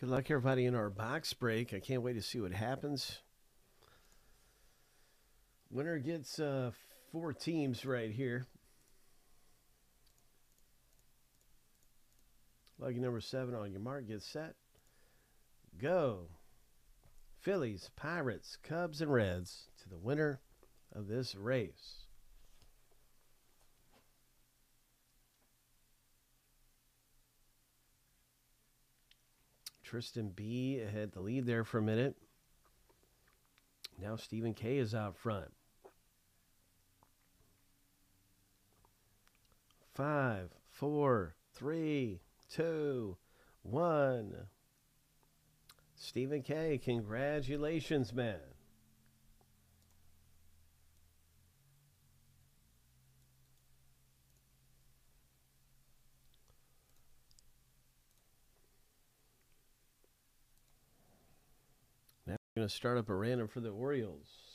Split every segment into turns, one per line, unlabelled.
Good luck, everybody, in our box break. I can't wait to see what happens. Winner gets uh, four teams right here. Lucky number seven on your mark. Get set. Go. Phillies, Pirates, Cubs, and Reds to the winner of this race. Tristan B had the lead there for a minute. Now Stephen K is out front. Five, four, three, two, one. Stephen K, congratulations, man. Going to start up a random for the Orioles.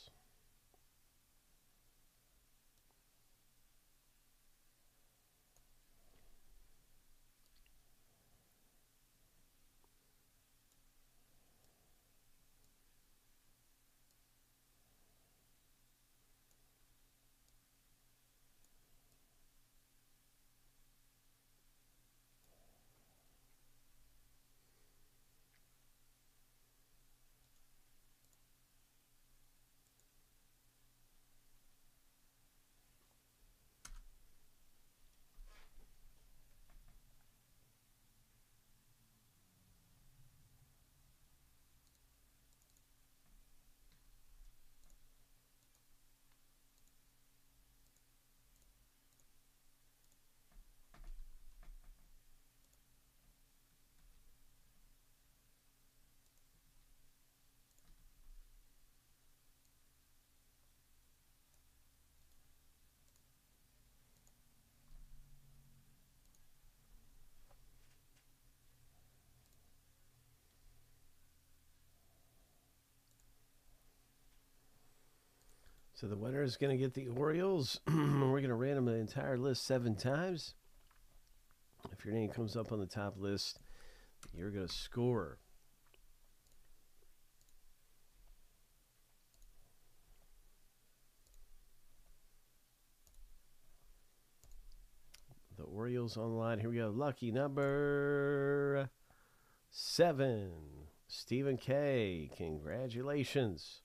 So the winner is going to get the Orioles. We're going to random the entire list seven times. If your name comes up on the top list, you're going to score. The Orioles on the line. Here we go. Lucky number seven. Stephen K. Congratulations.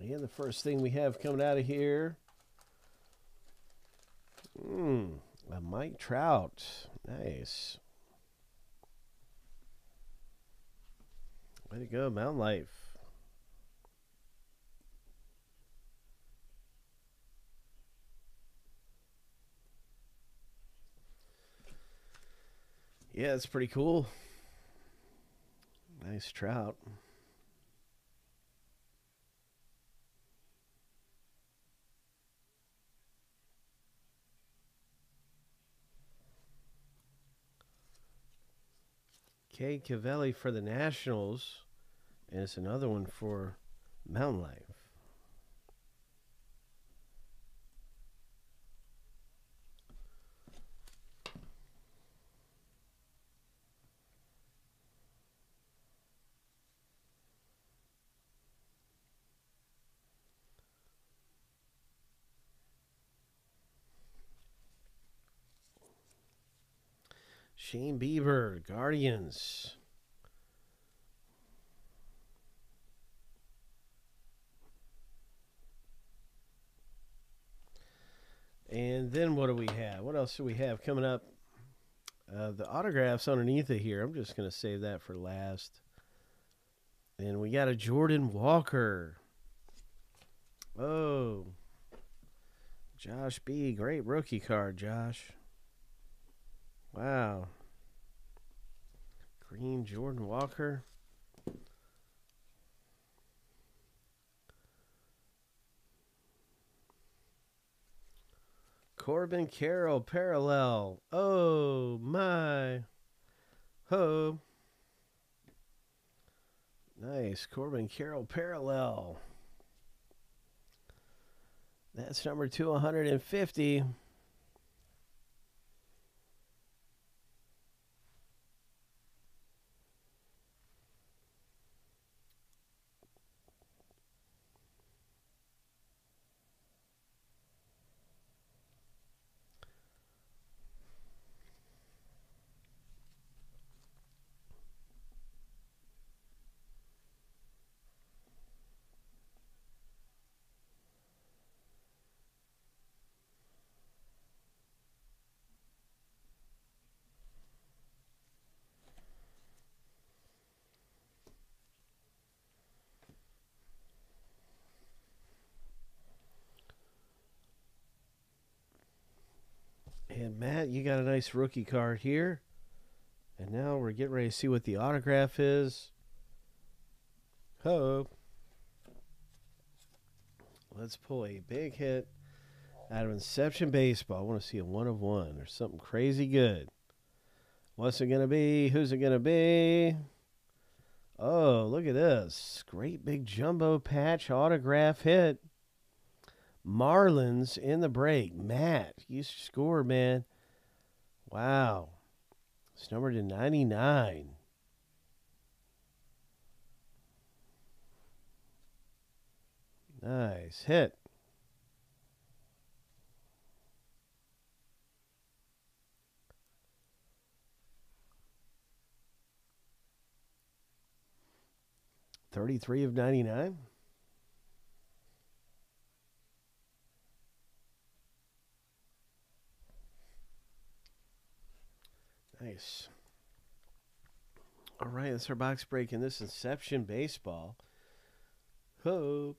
And the first thing we have coming out of here, hmm, a Mike Trout. Nice. Way to go, Mountain Life. Yeah, it's pretty cool. Nice trout. Cade Cavalli for the Nationals, and it's another one for Mountain Life. Shane Bieber, Guardians. And then what do we have? What else do we have coming up? Uh, the autographs underneath it here, I'm just going to save that for last. And we got a Jordan Walker. Oh. Josh B. Great rookie card, Josh. Wow. Green Jordan Walker. Corbin Carroll parallel. Oh my. Ho. Nice. Corbin Carroll parallel. That's number 250. And Matt, you got a nice rookie card here. And now we're getting ready to see what the autograph is. Ho. Let's pull a big hit out of Inception Baseball. I want to see a one of one or something crazy good. What's it going to be? Who's it going to be? Oh, look at this. Great big jumbo patch autograph hit. Marlins in the break. Matt, you score, man. Wow. It's numbered to 99. Nice hit. Thirty-three of ninety-nine. Nice. All right, that's our box break in this Inception Baseball. Hope.